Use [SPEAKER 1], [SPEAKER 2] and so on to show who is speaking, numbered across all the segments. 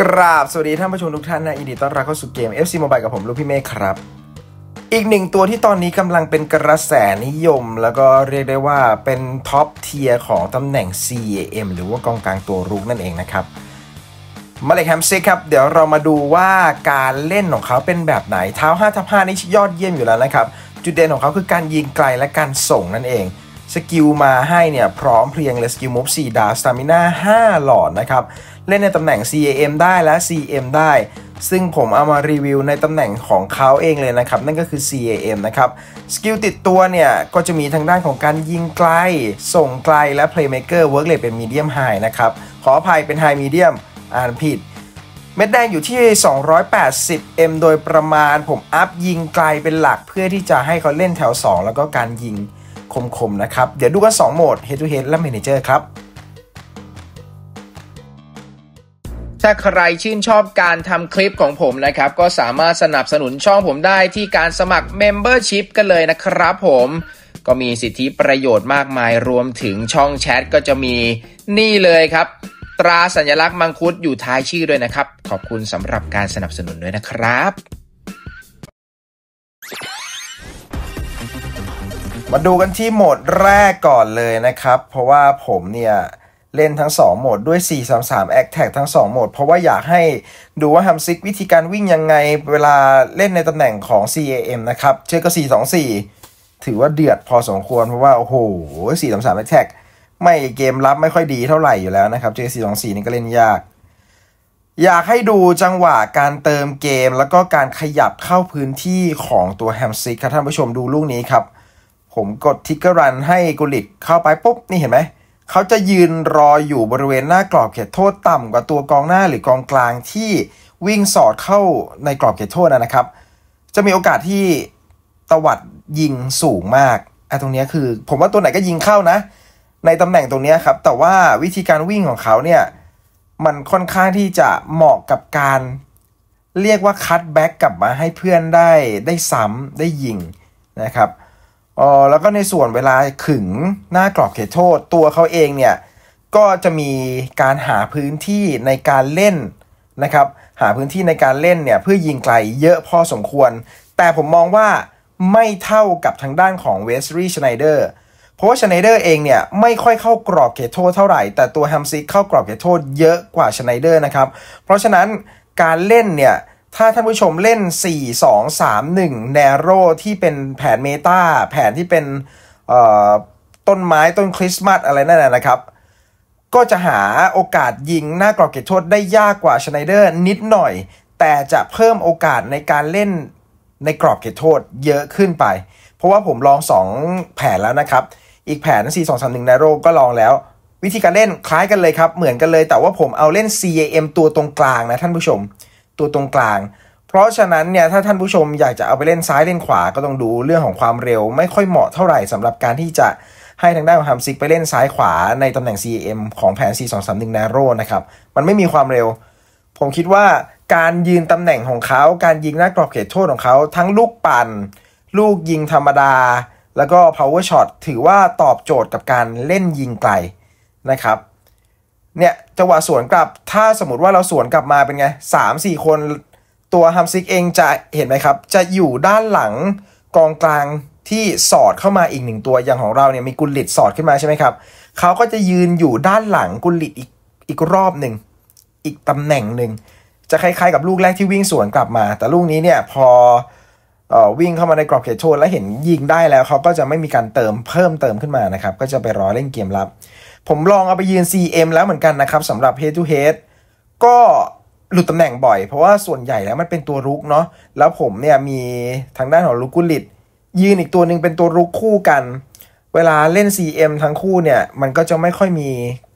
[SPEAKER 1] กราบสวัสดีท่านผู้ชมทุกท่านนะยินดีต้อนรับเข้าสู่เกม FC Mobile กับผมลูกพี่เมฆครับ อีกหนึ่งตัวที่ตอนนี้กำลังเป็นกระแสนิยม แล้วก็เรียกได้ว่าเป็น top tier ของตำแหน่ง CAM หรือว่ากองกลางตัวรุกนั่นเองนะครับมาเลยแฮมซิกครับ เดี๋ยวเรามาดูว่าการเล่นของเขาเป็นแบบไหนเท้า5ทับ5นี่ยอดเยี่ยมอยู่แล้วนะครับ จุดเด่นของเขาคือการยิงไกลและการส่งนั่นเอง skill มาให้เนี่ยพร้อมเพรียงเลย skill move 4ดาว stamina 5หลอดนะครับ เล่นในตำแหน่ง CAM ได้และ CM ได้ ซึ่งผมเอามารีวิวในตำแหน่งของเขาเองเลยนะครับ นั่นก็คือ CAM นะครับ skill ติดตัวเนี่ย ก็จะมีทางด้านของการยิงไกล ส่งไกลและ Playmaker Work Rate เป็น Medium High นะครับ ขออภัยเป็น High Medium อ่านผิดเม็ดแดงอยู่ที่ 280m โดยประมาณผมอัพยิงไกลเป็นหลักเพื่อที่จะให้เขาเล่นแถว 2 แล้วก็การยิงคมๆนะครับ เดี๋ยวดูกัน 2 โหมด Head to Head และ Manager ครับ
[SPEAKER 2] ถ้าใครชื่นชอบการทำคลิปของผมนะครับ ก็สามารถสนับสนุนช่องผมได้ที่การสมัคร Membership กันเลยนะครับผมก็มีสิทธิประโยชน์มากมายรวมถึงช่องแชทก็จะมีนี่เลยครับ ตราสัญลักษณ์มังคุดอยู่ท้ายชื่อด้วยนะครับ ขอบคุณสำหรับการสนับสนุนด้วยนะครับ
[SPEAKER 1] มาดูกันที่โหมดแรกก่อนเลยนะครับ เพราะว่าผมเนี่ย เล่นทั้ง 2 โหมดด้วย 433 a c t a g ทั้ง 2 โหมด เพราะว่าอยากให้ดูว่าฮัมซิกวิธีการวิ่งยังไงเวลาเล่นในตำแหน่งของ CAM นะครับเจอก็ 424 ถือว่าเดือดพอสมควร เพราะว่า โอ้โห 433 a c t a g ไม่เกมรับไม่ค่อยดีเท่าไหร่อยู่แล้วนะครับเจอ424 นี่ก็เล่นยาก อยากให้ดูจังหวะการเติมเกม แล้วก็การขยับเข้าพื้นที่ของตัวแฮมซิกครับท่านผู้ชมดูลูกนี้ครับ ผมกดทิกเกอร์รันให้กุลิตเข้าไปปุ๊บนี่เห็นไหม เขาจะยืนรออยู่บริเวณหน้ากรอบเขตโทษต่ำกว่าตัวกองหน้าหรือกองกลางที่วิ่งสอดเข้าในกรอบเขตโทษนะครับ จะมีโอกาสที่ตวัดยิงสูงมากไอ้ตรงนี้คือ ผมว่าตัวไหนก็ยิงเข้านะ ในตำแหน่งตรงนี้ครับ แต่ว่าวิธีการวิ่งของเขาเนี่ยมันค่อนข้างที่จะเหมาะกับการเรียกว่าคัตแบ็กกลับมาให้เพื่อนได้ได้ซ้ำได้ยิงนะครับ อ๋อแล้วก็ในส่วนเวลาขึงหน้ากรอบเขตโทษ ตัวเขาเองเนี่ยก็จะมีการหาพื้นที่ในการเล่นนะครับ หาพื้นที่ในการเล่นเนี่ยเพื่อยิงไกลเยอะพอสมควร แต่ผมมองว่าไม่เท่ากับทางด้านของเวสลีย์ ชไนเดอร์เพราะว่าชไนเดอร์เองเนี่ยไม่ค่อยเข้ากรอบเขตโทษเท่าไหร่ แต่ตัวแฮมซิกเข้ากรอบเขตโทษเยอะกว่าชไนเดอร์นะครับ เพราะฉะนั้นการเล่นเนี่ย ถ้าท่านผู้ชมเล่น 4 2 3 1 n a r r o ที่เป็นแผนเมตาแผนที่เป็นต้นไม้ต้นคริสต์มาสอะไรนั่นนะครับ ก็จะหาโอกาสยิงหน้ากรอบเขตโทษได้ยากกว่าชไนเดอร์นิดหน่อย แต่จะเพิ่มโอกาสในการเล่นในกรอบเขตโทษเยอะขึ้นไป เพราะว่าผมลอง 2 แผนแล้วนะครับ อีกแผน 4 2 3 1 n a r r o ก็ลองแล้ว วิธีการเล่นคล้ายกันเลยครับ เหมือนกันเลยแต่ว่าผมเอาเล่น CAM ตัวตรงกลางนะท่านผู้ชม ตัวตรงกลาง เพราะฉะนั้นเนี่ยถ้าท่านผู้ชมอยากจะเอาไปเล่นซ้ายเล่นขวาก็ต้องดูเรื่องของความเร็ว ไม่ค่อยเหมาะเท่าไหร่สำหรับการที่จะให้ทางด้านของฮัมซิกไปเล่นซ้ายขวาในตำแหน่ง C.M. ของแผน 4 2 3 1 n a r r o นะครับมันไม่มีความเร็ว ผมคิดว่าการยืนตำแหน่งของเขาการยิงหน้ากรอบเขตโทษของเขา ทั้งลูกปั่น ลูกยิงธรรมดา แล้วก็ power shot ถือว่าตอบโจทย์กับการเล่นยิงไกลนะครับ เนี่ยจังหวะสวนกลับ ถ้าสมมติว่าเราสวนกลับมาเป็นไงสามสี่คนตัวฮัมซิกเองจะเห็นไหมครับ จะอยู่ด้านหลังกองกลางที่สอดเข้ามาอีกหนึ่งตัวอย่างของเราเนี่ยมีกุลลิตสอดขึ้นมาใช่ไหมครับเขาก็จะยืนอยู่ด้านหลังกุลลิตอีกอีกรอบหนึ่งอีกตำแหน่งหนึ่งจะคล้ายๆกับลูกแรกที่วิ่งสวนกลับมา แต่ลูกนี้เนี่ยพอออวิ่งเข้ามาในกรอบเขตโทษแล้วเห็นยิงได้แล้วเขาก็จะไม่มีการเติมเพิ่มเติมขึ้นมานะครับ ก็จะไปรอเล่นเกมรับ ผมลองเอาไปยืน CM แล้วเหมือนกันนะครับสำหรับ Head to Head ก็หลุดตำแหน่งบ่อย เพราะว่าส่วนใหญ่แล้วมันเป็นตัวรุกเนาะแล้วผมเนี่ยมีทางด้านของลูกุลิตยืนอีกตัวหนึ่งเป็นตัวรุกคู่กัน เวลาเล่น CM ทั้งคู่เนี่ยมันก็จะไม่ค่อยมี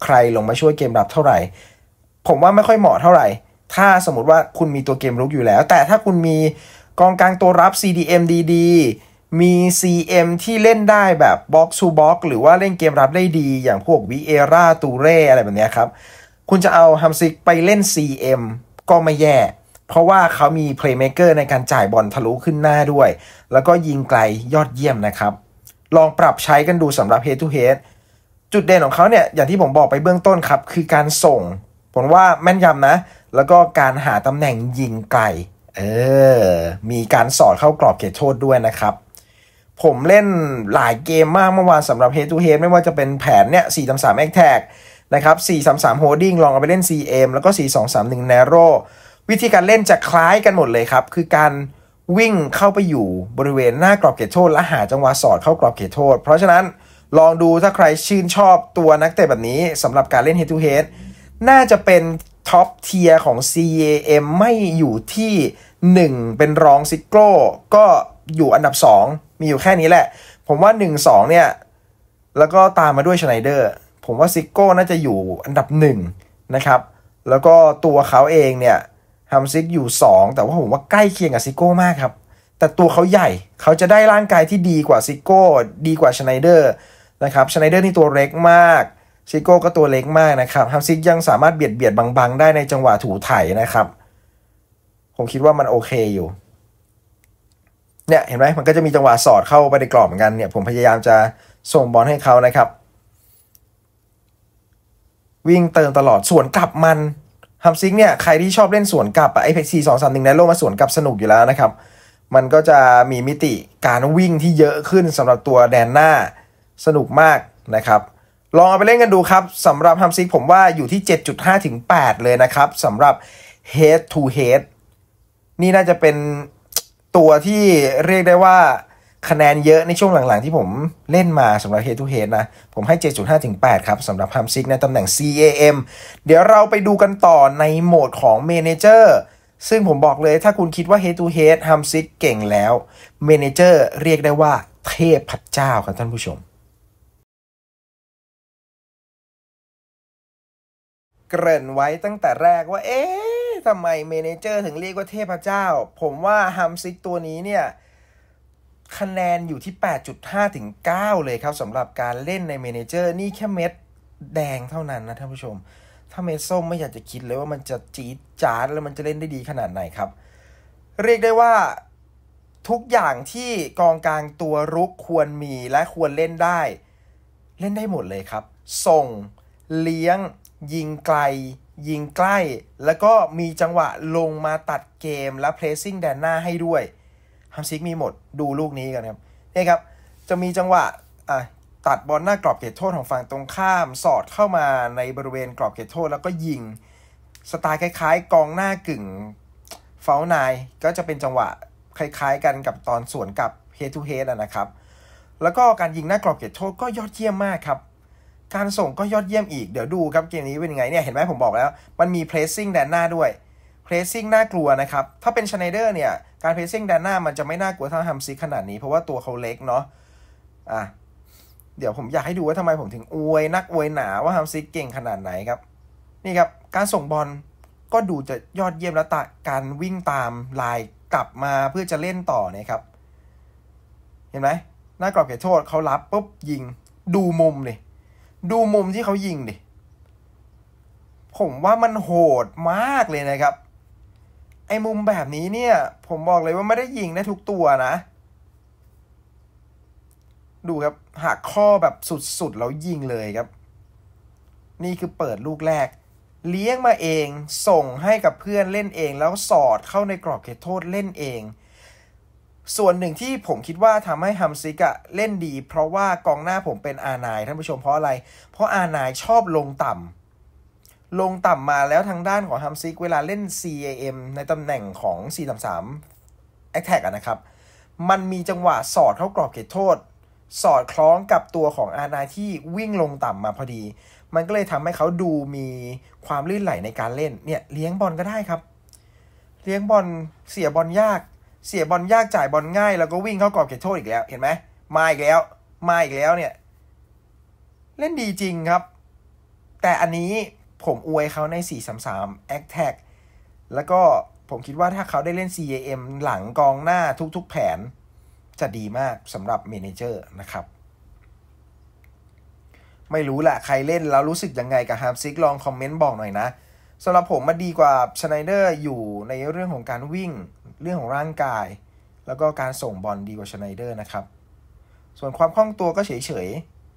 [SPEAKER 1] ใครลงมาช่วยเกมรับเท่าไหร่ ผมว่าไม่ค่อยเหมาะเท่าไหร่ ถ้าสมมติว่าคุณมีตัวเกมรุกอยู่แล้ว แต่ถ้าคุณมีกองกลางตัวรับ CDM ดีๆ มี CM ที่เล่นได้แบบ box to box หรือว่าเล่นเกมรับได้ดีอย่างพวกวิเอราตูเร่อะไรแบบนี้ครับ คุณจะเอาฮัมซิกไปเล่น CM ก็ไม่แย่ เพราะว่าเขามี playmaker ในการจ่ายบอลทะลุขึ้นหน้าด้วย แล้วก็ยิงไกลยอดเยี่ยมนะครับ ลองปรับใช้กันดูสำหรับ head to head จุดเด่นของเขาเนี่ย อย่างที่ผมบอกไปเบื้องต้นครับ คือการส่ง ผมว่าแม่นยำนะ แล้วก็การหาตำแหน่งยิงไกล เออ มีการสอดเข้ากรอบเขตโทษด้วยนะครับ ผมเล่นหลายเกมมากเมื่อวานสำหรับ Head to Head ไม่ว่าจะเป็นแผนเนี่ย4 3 3 a c t a g นะครับ4 3 3 Holding ลองเอาไปเล่น CM แล้วก็ 4 2 3 1 Narrow วิธีการเล่นจะคล้ายกันหมดเลยครับ คือการวิ่งเข้าไปอยู่บริเวณหน้ากรอบเขตโทษ และหาจังหวะสอดเข้ากรอบเขตโทษ เพราะฉะนั้นลองดูถ้าใครชื่นชอบตัวนักเตะแบบนี้สำหรับการเล่น Head to Head น่าจะเป็น top tier ของ CAM ไม่อยู่ที่ 1 เป็นรองซิโก้ก็อยู่อันดับ 2 มีอยู่แค่นี้แหละ ผมว่า 1-2 เนี่ย แล้วก็ตามมาด้วยชไนเดอร์ ผมว่าซิโก้น่าจะอยู่อันดับ1นะครับ แล้วก็ตัวเขาเองเนี่ยฮัมซิกอยู่ 2 แต่ว่าผมว่าใกล้เคียงกับซิโก้มากครับ แต่ตัวเขาใหญ่ เขาจะได้ร่างกายที่ดีกว่าซิโก้ ดีกว่าชไนเดอร์นะครับชไนเดอร์นี่ตัวเล็กมากซิโก้ก็ตัวเล็กมากนะครับฮัมซิกยังสามารถเบียดเบียดบังๆ ได้ในจังหวะถูไถนะครับ ผมคิดว่ามันโอเคอยู่ เนี่ยเห็นไหมมันก็จะมีจังหวะสอดเข้าไปในกรอบเหมือนกันเนี่ยผมพยายามจะส่งบอลให้เขานะครับ วิ่งเติมตลอดสวนกลับมันฮัมซิกเนี่ยใครที่ชอบเล่นสวนกลับอะไอเพซีสองสามหนึ่งในโลมาสวนกลับสนุกอยู่แล้วนะครับ มันก็จะมีมิติการวิ่งที่เยอะขึ้นสำหรับตัวแดนหน้าสนุกมากนะครับ ลองเอาไปเล่นกันดูครับสำหรับฮัมซิกผมว่าอยู่ที่ 7.5ถึง8เลยนะครับสำหรับ head to head นี่น่าจะเป็น ตัวที่เรียกได้ว่าคะแนนเยอะในช่วงหลังๆ ที่ผมเล่นมาสำหรับ head to head นะ ผมให้ 7.5 ถึง 8 ครับสำหรับฮัมซิกในตำแหน่ง CAM เดี๋ยวเราไปดูกันต่อในโหมดของ Manager ซึ่งผมบอกเลยถ้าคุณคิดว่า head to head ฮัมซิกเก่งแล้ว Manager เรียกได้ว่าเทพเจ้าครับท่านผู้ชม เกริ่นไว้ตั้งแต่แรกว่าเอ๊ะ ทำไม manager ถึงเรียกว่าเทพเจ้า ผมว่าฮัมซิกตัวนี้เนี่ย คะแนนอยู่ที่ 8.5 ถึง 9 เลยครับสำหรับการเล่นใน manager นี่แค่เม็ดแดงเท่านั้นนะท่านผู้ชม ถ้าเม็ดส้มไม่อยากจะคิดเลยว่ามันจะจี๊ดจ๊าดแล้วมันจะเล่นได้ดีขนาดไหนครับ เรียกได้ว่าทุกอย่างที่กองกลางตัวรุกควรมีและควรเล่นได้ เล่นได้หมดเลยครับ ส่ง เลี้ยง ยิงไกล ยิงใกล้ แล้วก็มีจังหวะลงมาตัดเกมและเพรสซิ่งแดนหน้าให้ด้วยฮัมซิกมีหมดดูลูกนี้กันครับนี่ครับ จะมีจังหวะอะตัดบอลหน้ากรอบเขตโทษของฝั่งตรงข้าม สอดเข้ามาในบริเวณกรอบเขตโทษ แล้วก็ยิงสไตล์คล้ายๆ กองหน้ากึ่งเฟลนายก็จะเป็นจังหวะคล้ายๆ กันกับตอนสวนกับ head to head นะครับ แล้วก็การยิงหน้ากรอบเขตโทษก็ยอดเยี่ยมมากครับ การส่งก็ยอดเยี่ยมอีก เดี๋ยวดูครับเกมนี้เป็นยังไงเนี่ย เห็นไหมผมบอกแล้ว มันมี pressing แดนหน้าด้วย pressing น่ากลัวนะครับ ถ้าเป็นชไนเดอร์เนี่ย การ pressing แดนหน้ามันจะไม่น่ากลัวเท่าฮัมซิกขนาดนี้ เพราะว่าตัวเขาเล็กเนาะอะเดี๋ยวผมอยากให้ดูว่าทำไมผมถึงอวยนักอวยหนาว่าฮัมซิกเก่งขนาดไหนครับ นี่ครับ การส่งบอลก็ดูจะยอดเยี่ยมแล้วการวิ่งตามลายกลับมาเพื่อจะเล่นต่อเนี่ยครับ เห็นไหมหน้ากรอบเขตโทษเขารับปุ๊บยิงดูมุมเลย ดูมุมที่เขายิงดิ ผมว่ามันโหดมากเลยนะครับ ไอ้มุมแบบนี้เนี่ย ผมบอกเลยว่าไม่ได้ยิงได้ทุกตัวนะ ดูครับหักข้อแบบสุดๆ แล้วยิงเลยครับ นี่คือเปิดลูกแรก เลี้ยงมาเอง ส่งให้กับเพื่อนเล่นเอง แล้วสอดเข้าในกรอบเขตโทษเล่นเอง ส่วนหนึ่งที่ผมคิดว่าทำให้ฮัมซิกะเล่นดี เพราะว่ากองหน้าผมเป็นอานายท่านผู้ชมเพราะอะไร เพราะอานายชอบลงต่ำลงต่ำมาแล้วทางด้านของฮัมซิกเวลาเล่น CAM ในตำแหน่งของ 433 Attack อะนะครับ มันมีจังหวะสอดเข้ากรอบเขตโทษ สอดคล้องกับตัวของอานายที่วิ่งลงต่ำมาพอดี มันก็เลยทำให้เขาดูมีความลื่นไหลในการเล่นเนี่ยเลี้ยงบอลก็ได้ครับ เลี้ยงบอลเสียบอลยาก เสียบอลยากจ่ายบอลง่าย แล้วก็วิ่งเข้ากรอบเขตโทษอีกแล้ว เห็นไหมมาอีกแล้ว มาอีกแล้วเนี่ย เล่นดีจริงครับ แต่อันนี้ผมอวยเขาใน 433 a c t a c แล้วก็ผมคิดว่าถ้าเขาได้เล่น CAM หลังกองหน้าทุกๆแผน จะดีมากสำหรับ manager นะครับ ไม่รู้แหละใครเล่นแล้วรู้สึกยังไงกับฮาร์มซิกลองคอมเมนต์บอกหน่อยนะสำหรับผมมันดีกว่าชไนเดอร์อยู่ในเรื่องของการวิ่ง เรื่องของร่างกาย แล้วก็การส่งบอลดีกว่าชไนเดอร์นะครับ ส่วนความคล่องตัวก็เฉย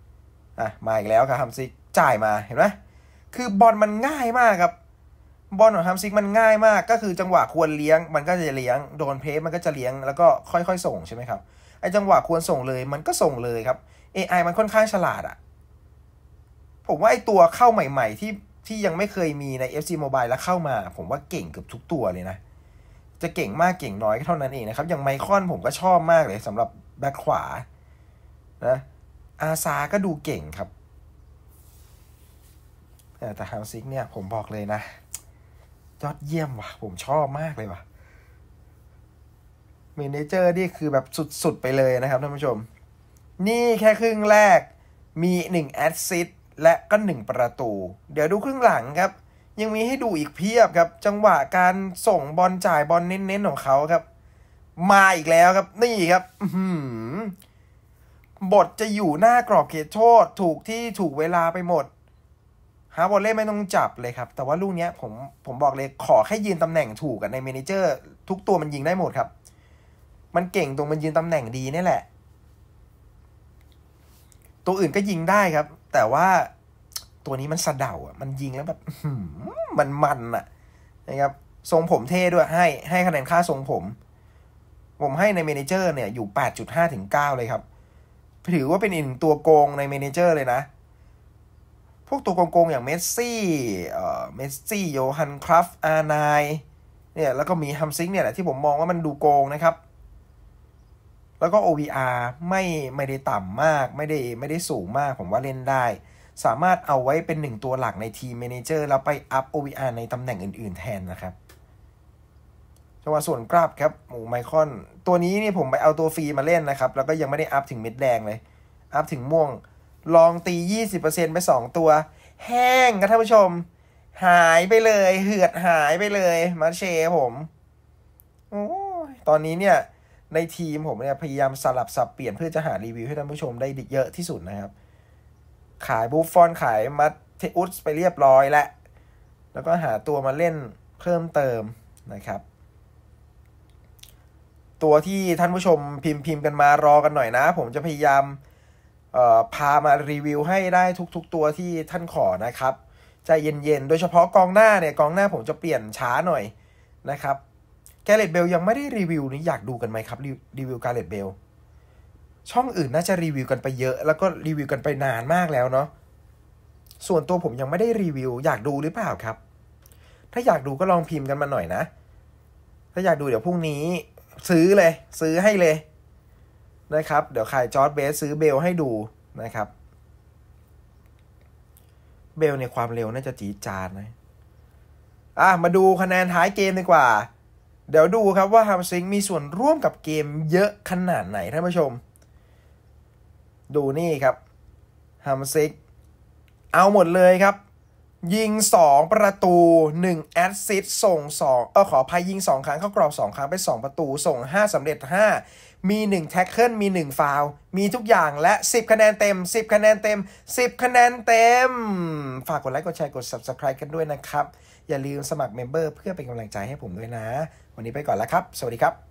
[SPEAKER 1] ๆอะมาอีกแล้วครับฮัมซิกจ่ายมาเห็นไหมคือบอลมันง่ายมากครับบอลของฮัมซิกมันง่ายมากก็คือจังหวะควรเลี้ยง มันก็จะเลี้ยงโดน press มันก็จะเลี้ยงแล้วก็ค่อยๆ ส่งใช่ไหมครับไอจังหวะควรส่งเลยมันก็ส่งเลยครับ AI มันค่อนข้างฉลาดอะผมว่าไอตัวเข้าใหม่ ๆ ที่ที่ยังไม่เคยมีใน FC Mobile แล้วเข้ามา ผมว่าเก่งเกือบทุกตัวเลยนะ จะเก่งมากเก่งน้อยเท่านั้นเองนะครับ อย่างไมคอนผมก็ชอบมากเลยสำหรับแบ็คขวานะอาซาร์ก็ดูเก่งครับแต่ฮัมซิกเนี่ยผมบอกเลยนะ ยอดเยี่ยมว่ะ ผมชอบมากเลยว่ะ manager นี่คือแบบสุดๆ ไปเลยนะครับท่านผู้ชม นี่แค่ครึ่งแรกมี 1 assist และก็ 1 ประตู เดี๋ยวดูครึ่งหลังครับ ยังมีให้ดูอีกเพียบครับ จังหวะการส่งบอลจ่ายบอลเน้นๆของเขาครับ มาอีกแล้วครับนี่ครับบทจะอยู่หน้ากรอบเขตโทษ ถูกที่ถูกเวลาไปหมดฮะ volley ไม่ต้องจับเลยครับ แต่ว่าลูกนี้ผมผมบอกเลยขอแค่ยืนตำแหน่งถูกกับใน manager ทุกตัวมันยิงได้หมดครับ มันเก่งตรงมันยืนตำแหน่งดีนี่แหละ ตัวอื่นก็ยิงได้ครับ แต่ว่า ตัวนี้มันสะเดาอะ มันยิงแล้วแบบมันมันอะ นะครับ ทรงผมเท่ด้วยให้ ให้คะแนนค่าทรงผม ผมให้ใน manager เนี่ยอยู่ 8.5 ถึง 9 เลยครับ ถือว่าเป็นอีกหนึ่งตัวโกงใน manager เลยนะ พวกตัวโกงๆอย่างเมสซี่เอ่อเมสซี่โยฮันครัฟฟ์อาร์ไนเนี่ยแล้วก็มีฮัมซิกเนี่ยแหละที่ผมมองว่ามันดูโกงนะครับ แล้วก็ OVR ไม่ไม่ได้ต่ำมาก ไม่ได้ไม่ได้สูงมาก ผมว่าเล่นได้ สามารถเอาไว้เป็นหนึ่งตัวหลักในทีม manager แล้วไปอัพ OVR ในตำแหน่งอื่น ๆ แทนนะครับจังหวะสวนกลับครับหมูไมคอน ตัวนี้นี่ผมไปเอาตัวฟรีมาเล่นนะครับ แล้วก็ยังไม่ได้อัพถึงเม็ดแดงเลย อัพถึงม่วง ลองตี 20%ไป 2 ตัว แห้งครับท่านผู้ชม หายไปเลย เหือดหายไปเลย มาเชผมโอ้ตอนนี้เนี่ยในทีมผมเนี่ยพยายามสลับสับเปลี่ยนเพื่อจะหารีวิวให้ท่านผู้ชมได้เยอะที่สุดนะครับ ขายบูฟฟอนขายมัตเทอุสไปเรียบร้อยแล้ว แล้วก็หาตัวมาเล่นเพิ่มเติมนะครับ ตัวที่ท่านผู้ชมพิมพ์พิมพ์กันมารอกันหน่อยนะ ผมจะพยายามพามารีวิวให้ได้ทุกๆตัวที่ท่านขอนะครับใจเย็นๆ โดยเฉพาะกองหน้าเนี่ยกองหน้าผมจะเปลี่ยนช้าหน่อยนะครับแกเร็ธเบลยังไม่ได้รีวิวนี่อยากดูกันไหมครับรีวิวแกเร็ธเบล ช่องอื่นน่าจะรีวิวกันไปเยอะ แล้วก็รีวิวกันไปนานมากแล้วเนาะส่วนตัวผมยังไม่ได้รีวิว อยากดูหรือเปล่าครับ ถ้าอยากดูก็ลองพิมพ์กันมาหน่อยนะ ถ้าอยากดูเดี๋ยวพรุ่งนี้ ซื้อเลย ซื้อให้เลยนะครับ เดี๋ยวขายจอร์จเบสต์ซื้อเบลให้ดูนะครับ เบลเนี่ยความเร็วน่าจะจีจานนะอะมาดูคะแนนท้ายเกมดีกว่า เดี๋ยวดูครับว่าฮัมซิกมีส่วนร่วมกับเกมเยอะขนาดไหนท่านผู้ชม ดูนี่ครับฮัมซิกเอาหมดเลยครับ ยิง 2 ประตู 1 แอสซิสส่ง 2 เออขออภัยยิง 2 ครั้งเข้ากรอบ 2 ครั้งไป 2 ประตู ส่ง 5สำเร็จ 5 มี 1 tackle มี 1 ฟาวล์ มีทุกอย่างและ 10 คะแนนเต็ม 10 คะแนนเต็ม 10 คะแนนเต็ม ฝากกดไลค์กดแชร์กด Subscribe กันด้วยนะครับ อย่าลืมสมัคร member เพื่อเป็นกำลังใจให้ผมด้วยนะ วันนี้ไปก่อนแล้วครับ สวัสดีครับ